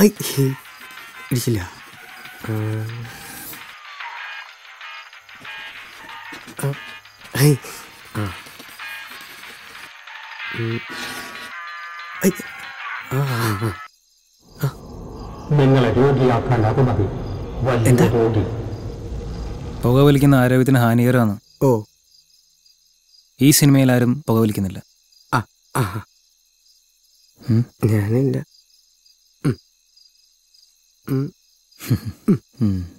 I ഇടിച്ചില്ല ആ. ആ. I. ആ. ഉം. ഐ. ആ, ആ, ആ. നിങ്ങളെ രോഗിയാക്കാൻ അത് മതി വലിയ എന്താ? രോഗി പുകവലിക്കുന്ന ആരോഗ്യത്തിന് ഹാനികരമാണ്. ഓ. ഈ സിനിമയിൽ ആരും പുകവലിക്കുന്നില്ല. ഞാനില്ല. ഉം.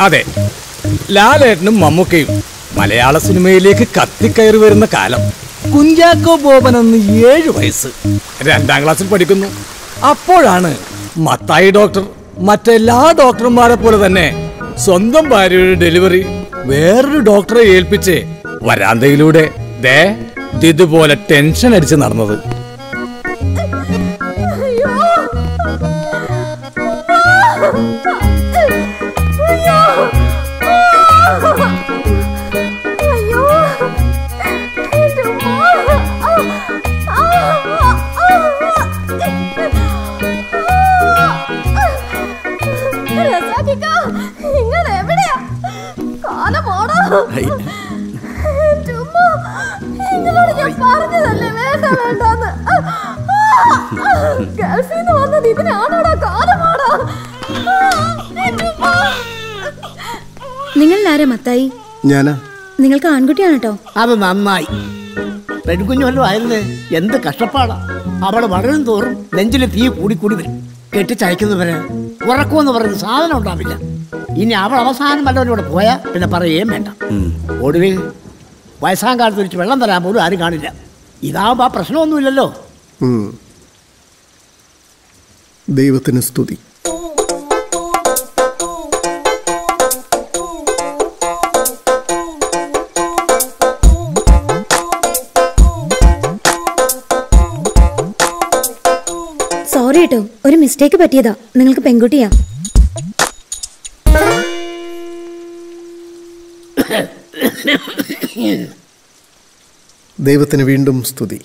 അതെ. ലാലേട്ടനും മമ്മൂക്കയും മലയാള സിനിമയിലേക്ക് കത്തിക്കയറി വരുന്ന കാലം. കുഞ്ചാക്കോ ബോബൻ എന്ന് ഏഴ് വയസ്സ്. രണ്ടാം ക്ലാസ്സിൽ പഠിക്കുന്നു. അപ്പോഴാണ് മത്തായി ഡോക്ടർ മറ്റെല്ലാ ഡോക്ടർമാരെ പോലെ തന്നെ സ്വന്തം ഭാര്യയുടെ ഡെലിവറി വേറൊരു ഡോക്ടറെ ഏൽപ്പിച്ച് വരാന്തയിലൂടെ ദേ ഇതുപോലെ ടെൻഷൻ അടിച്ച് നടന്നത്. നിങ്ങളോട് ഞാൻ പറഞ്ഞതല്ലേ വേണ്ട വേണ്ടെന്ന്. ഗൾഫിൽ നിന്ന് വന്നത് ഇതിനാണോടാ കാലമാണോ നിങ്ങൾ ആരാ മത്തായി? ഞാനാ. നിങ്ങൾക്ക് ആൺകുട്ടിയാണ് കേട്ടോ. അത് നന്നായി. പെൺകുഞ്ഞല്ലോ ആയിരുന്നേ. എന്ത് കഷ്ടപ്പാടാ. അവൾ വളരും തോറും നെഞ്ചിലെ തീ കൂടി കൂടി വരും. കെട്ടിച്ചയക്കുന്നവരെ ഉറക്കമെന്ന് പറയുന്ന സാധനം ഉണ്ടാവില്ല. ഇനി അവൾ അവസാനം വല്ലവരോട് പോയാൽ പിന്നെ പറയുകയും വേണ്ട. ഒടുവിൽ വയസ്സാം കാലത്ത് വെച്ച് വെള്ളം തരാൻ പോലും ആരും കാണില്ല. ഇതാവുമ്പോ ആ പ്രശ്നമൊന്നുമില്ലല്ലോ. ദൈവത്തിന് സ്തുതി. സോറി കേട്ടോ ഒരു മിസ്റ്റേക്ക് പറ്റിയതാ. നിങ്ങൾക്ക് പെൺകുട്ടിയാ. Pom വീണ്ടും സ്തുതി.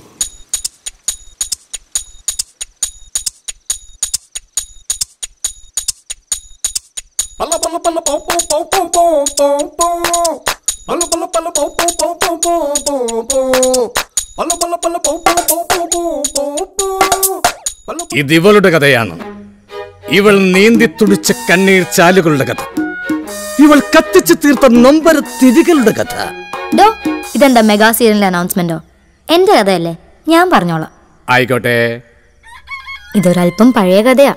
ഇത് ഇവളുടെ കഥയാണ്. ഇവൾ നീന്തി തുടിച്ച കണ്ണീർ ചാലുകളുടെ കഥ. ഇവൾ കത്തിച്ചു തീർത്ത നൊമ്പര തിരികളുടെ കഥ. ഇതെന്താ മെഗാ സീരിയലിന്റെ അനൗൺസ്മെന്റോ എന്റെ കഥയല്ലേ? ഞാൻ പറഞ്ഞോളാം. ആയിക്കോട്ടെ. ഇതൊരല്പം പഴയ കഥയാ.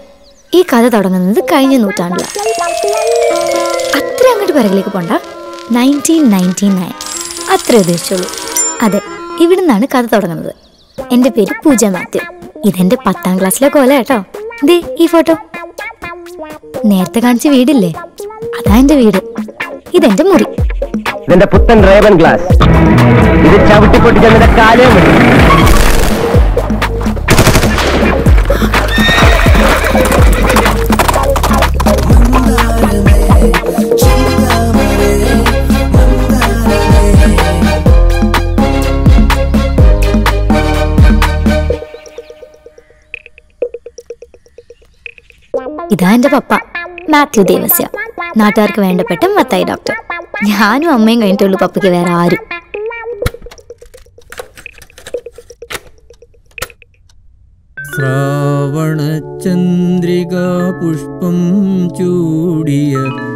ഈ കഥ തുടങ്ങുന്നത് കഴിഞ്ഞ നൂറ്റാണ്ടിലാണ് അത്ര അങ്ങോട്ട് പിറകിലേക്ക് പോണ്ട. നയന്റീൻ നയന്റി നയൻ അത്ര ഉദ്ദേശിച്ചുള്ളൂ. അതെ ഇവിടുന്നാണ് കഥ തുടങ്ങുന്നത്. എന്റെ പേര് പൂജ മാത്യു. ഇതെന്റെ പത്താം ക്ലാസ്സിലെ കോല കേട്ടോ. ദേ ഈ ഫോട്ടോ. നേരത്തെ കാണിച്ച വീടില്ലേ? അതാ എന്റെ വീട്. ഇതെന്റെ മുറി. ഇതിന്റെ പുത്തൻ റേവൻ ഗ്ലാസ്. ഇത് ചവിട്ടിപ്പൊട്ടിച്ച നിന്റെ കാലേ ഇതാ എന്റെ പപ്പ. മാത്യു ദേവസ്യ. നാട്ടുകാർക്ക് വേണ്ടപ്പെട്ട മത്തായി ഡോക്ടർ. ഞാനും അമ്മയും കഴിഞ്ഞിട്ടുള്ളൂ പപ്പയ്ക്ക് വേറെ ആരും. ശ്രാവണചന്ദ്രിക പുഷ്പം ചൂടിയ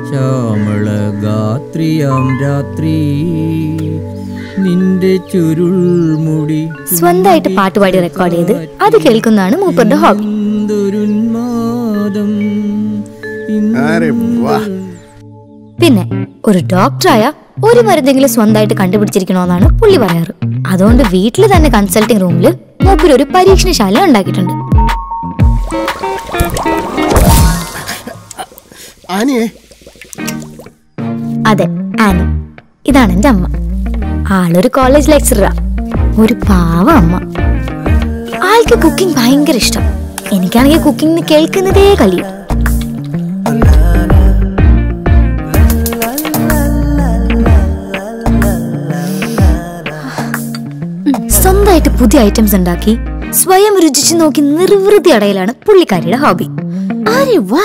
ശ്യാമളഗാത്രിയാം രാത്രി. നിന്റെ ചുരുൾ മുടി സ്വന്തമായിട്ട് പാട്ടുപാടി റെക്കോർഡ് ചെയ്ത് അത് കേൾക്കുന്നതാണ് മൂപ്പറുടെ ഹോബി പിന്നെ ഒരു ഡോക്ടറായ ഒരു മരുന്നെങ്കിലും സ്വന്തമായിട്ട് കണ്ടുപിടിച്ചിരിക്കണമെന്നാണ് പുള്ളി പറയാറ്. അതുകൊണ്ട് വീട്ടിൽ തന്നെ കൺസൾട്ടിംഗ് റൂമിൽ മൂപ്പര് ഒരു പരീക്ഷണശാല ഉണ്ടാക്കിയിട്ടുണ്ട്. അതെ ആനി. ഇതാണ് എന്റെ അമ്മ. ആളൊരു കോളേജ് ലെക്ചറാ ഒരു പാവ അമ്മ. ആൾക്ക് കുക്കിംഗ് ഭയങ്കര ഇഷ്ടം. എനിക്കാണെങ്കിൽ കുക്കിംഗ് കേൾക്കുന്നതേ കളിയും പുതിയ ഐറ്റംസ് ഉണ്ടാക്കി സ്വയം രുചിച്ചു നോക്കി നിർവൃതി അടയിലാണ് പുള്ളിക്കാരിയുടെ ഹോബി അരെ വാ?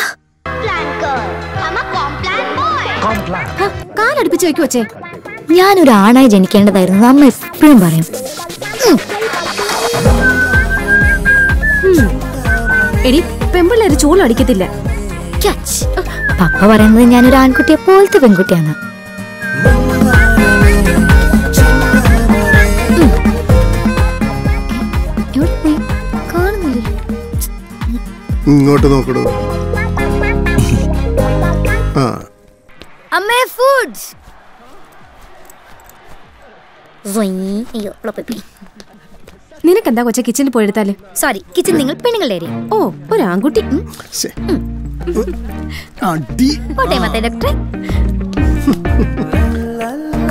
കാലടുപ്പിച്ച് ഞാനൊരു ആണായി ജനിക്കേണ്ടതായിരുന്നു. അമ്മ എപ്പോഴും പറയും. എടി പെമ്പിള്ളേര് ചൂളടിക്കത്തില്ല. പപ്പ പറയുന്നത് ഞാനൊരു ആൺകുട്ടിയെ പോലത്തെ പെൺകുട്ടിയാണ് കാണുന്നില്ല. ഇങ്ങോട്ട് നോക്കടോ. അമ്മേ ഫുഡ്സ് നിനക്കെന്താ കൊച്ചെ കിച്ചണിൽ പോയെടുത്താൽ സോറി കിച്ചൺ നിങ്ങൾ പെണ്ണുങ്ങളുടെ ഏരിയ ഓ ഒരു ആൺകുട്ടി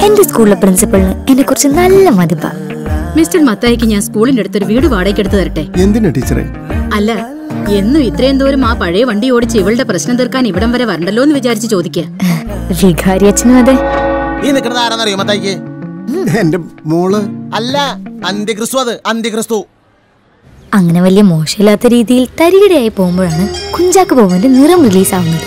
എന്റെ സ്കൂളിലെ പ്രിൻസിപ്പളിന് എന്നെ കുറിച്ച് നല്ല മതിപ്പാ മിസ്റ്റർ മത്തായിക്ക് ഞാൻ സ്കൂളിന്റെ അടുത്തൊരു വീട് വാടകയ്ക്ക് എടുത്തു തരട്ടെ? എന്തിനാ ടീച്ചറെ? അല്ല എന്നും ഇത്രയും ദൂരം ആ പഴയ വണ്ടി ഓടിച്ച് ഇവളുടെ പ്രശ്നം തീർക്കാൻ ഇവിടം വരെ വരണ്ടല്ലോ എന്ന് വിചാരിച്ച് ചോദിക്കുക വികാരി അച്ഛനും അതെ. ഈ നിൽക്കുന്നത് ആരാന്നറിയോ മത്തായിക്ക്? എന്റെ മോൾ. അല്ല അന്ത്യക്രിസ്തു അത് അന്ത്യക്രിസ്തു. അങ്ങനെ വലിയ മോശമില്ലാത്ത രീതിയിൽ തരികിടയായി പോകുമ്പോഴാണ് കുഞ്ചാക്ക് ബോബന്റെ നിറം റിലീസ് ആവുന്നത്.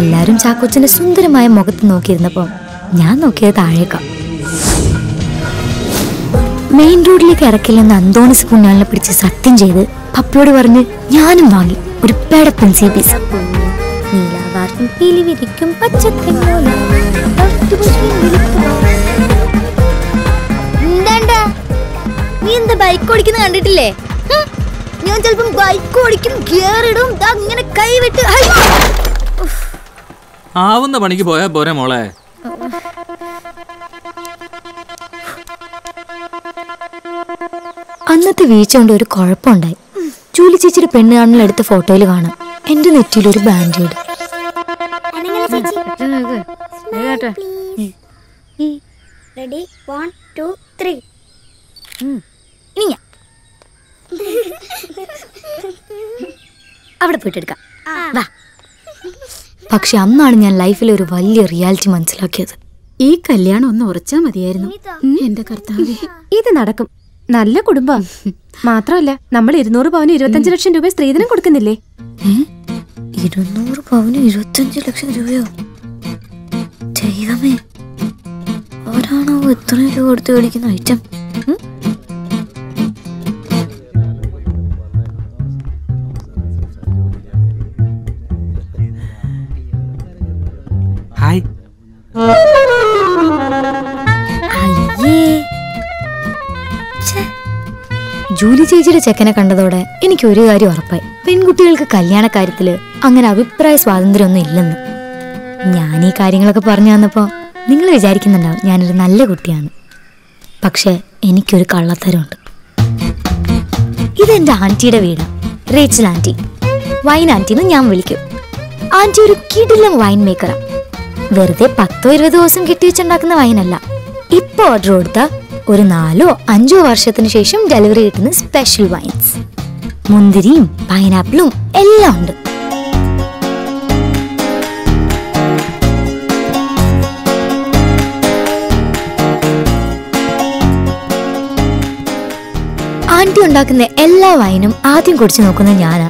എല്ലാരും ചാക്കോച്ചന്റെ സുന്ദരമായ മുഖത്ത് നോക്കിയിരുന്നപ്പോ ഞാൻ നോക്കിയത് താഴേക്കാം. മെയിൻ റോഡിലേക്ക് ഇറക്കില്ലെന്ന് അന്തോണിസ് പുണ്യാളിനെ പിടിച്ച് സത്യം ചെയ്ത് പപ്പയോട് പറഞ്ഞ് ഞാനും വാങ്ങി ഒരു പേട സി പീസ് നീ എന്താ ബൈക്ക് ഓടിക്കുന്ന കണ്ടിട്ടില്ലേ? ഞാൻ ചിലപ്പം ബൈക്ക് ഓടിക്കും ഗിയർ ഇടും ദാ ഇങ്ങനെ കൈവിട്ട്! ആവുന്ന പണിക്ക് പോയാ പോരെ മോളെ. അന്നത്തെ വീഴ്ച കൊണ്ട് ഒരു കുഴപ്പമുണ്ടായി. ജൂലി ചേച്ചിയുടെ പെണ്ണ് കാണുന്ന എടുത്ത ഫോട്ടോയിൽ കാണാം. എന്റെ നെറ്റിയിൽ ഒരു bandaid. Ready. One two three. ഇനി ഞാൻ. അവിടെ പോയിട്ട് എടുക്കാം വാ പക്ഷെ അന്നാണ് ഞാൻ ലൈഫിൽ ഒരു വലിയ റിയാലിറ്റി മനസ്സിലാക്കിയത്. ഈ കല്യാണം ഒന്ന് ഉറച്ചാ മതിയായിരുന്നു. എന്റെ കർത്താവ്. ഇത് നടക്കും. നല്ല കുടുംബം. മാത്രമല്ല നമ്മൾ ഇരുന്നൂറ് പവന് ഇരുപത്തഞ്ച് ലക്ഷം രൂപ സ്ത്രീധനം കൊടുക്കുന്നില്ലേ? ഇരുന്നൂറ് പവന് ഇരുപത്തഞ്ച് ലക്ഷം രൂപയോ? ദൈവമേ ആരാണോ ഇത്രയും രൂപ കൊടുത്ത് കളിക്കുന്ന ഐറ്റം ജൂലി ചേച്ചിയുടെ ചെക്കനെ കണ്ടതോടെ എനിക്ക് ഒരു കാര്യം ഉറപ്പായി. പെൺകുട്ടികൾക്ക് കല്യാണ കാര്യത്തിൽ അങ്ങനെ അഭിപ്രായ സ്വാതന്ത്ര്യമൊന്നും ഇല്ലെന്ന്. ഞാൻ ഈ കാര്യങ്ങളൊക്കെ പറഞ്ഞു തന്നപ്പോ നിങ്ങൾ വിചാരിക്കുന്നുണ്ടാവും ഞാനൊരു നല്ല കുട്ടിയാണ്. പക്ഷെ എനിക്കൊരു കള്ളത്തരമുണ്ട്. ഇതെന്റെ ആന്റിയുടെ വീട്. Rachel anti. വൈൻ ആന്റിന്ന് ഞാൻ വിളിക്കും. ആന്റി ഒരു കിടിലം വൈൻ മേക്കറാ. വെറുതെ പത്തോ ഇരുപത് ദിവസം കെട്ടി വെച്ചുണ്ടാക്കുന്ന വൈനല്ല. ഇപ്പൊ ഓർഡർ കൊടുത്ത ഒരു നാലോ അഞ്ചോ വർഷത്തിന് ശേഷം ഡെലിവറി കിട്ടുന്ന സ്പെഷ്യൽ വൈൻസ് മുന്തിരിയും പൈനാപ്പിളും എല്ലാം ഉണ്ട്. ആന്റി ഉണ്ടാക്കുന്ന എല്ലാ വൈനും ആദ്യം കുടിച്ചു നോക്കുന്ന ഞാനാ.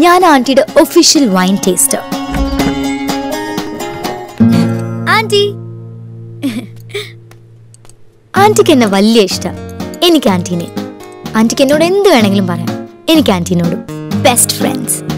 ഞാൻ ആന്റിയുടെ ഒഫീഷ്യൽ വൈൻ ടേസ്റ്റർ ആന്റി ആന്റിക്ക് എന്നെ വലിയ ഇഷ്ടം. എനിക്ക് ആന്റീനെ. ആന്റിക്ക് എന്നോട് എന്ത് വേണമെങ്കിലും പറയാം. എനിക്ക് ആന്റീനോടും ബെസ്റ്റ് ഫ്രണ്ട്സ്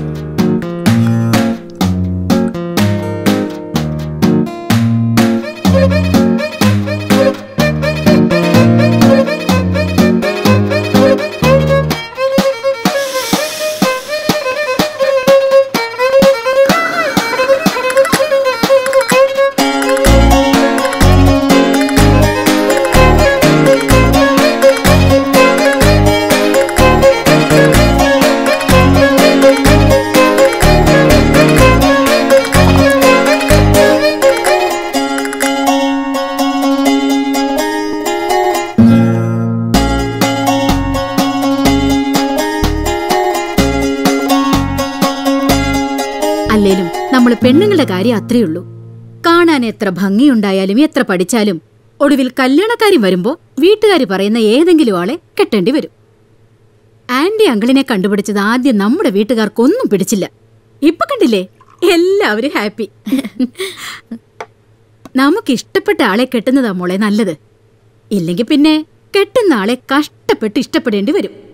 പെണ്ണുങ്ങളുടെ കാര്യം അത്രേ ഉള്ളൂ കാണാൻ എത്ര ഭംഗിയുണ്ടായാലും എത്ര പഠിച്ചാലും ഒടുവിൽ കല്യാണക്കാരി വരുമ്പോൾ വീട്ടുകാർ പറയുന്ന ഏതെങ്കിലും ആളെ കെട്ടേണ്ടി വരും. ആന്റി അങ്കിളിനെ കണ്ടുപിടിച്ചത് ആദ്യം നമ്മുടെ വീട്ടുകാർക്കൊന്നും പിടിച്ചില്ല. ഇപ്പൊ കണ്ടില്ലേ? എല്ലാവരും ഹാപ്പി. നമുക്ക് ഇഷ്ടപ്പെട്ട ആളെ കെട്ടുന്നതാ മോളെ നല്ലത്. ഇല്ലെങ്കിൽ പിന്നെ കെട്ടുന്ന ആളെ കഷ്ടപ്പെട്ട് ഇഷ്ടപ്പെടേണ്ടി വരും.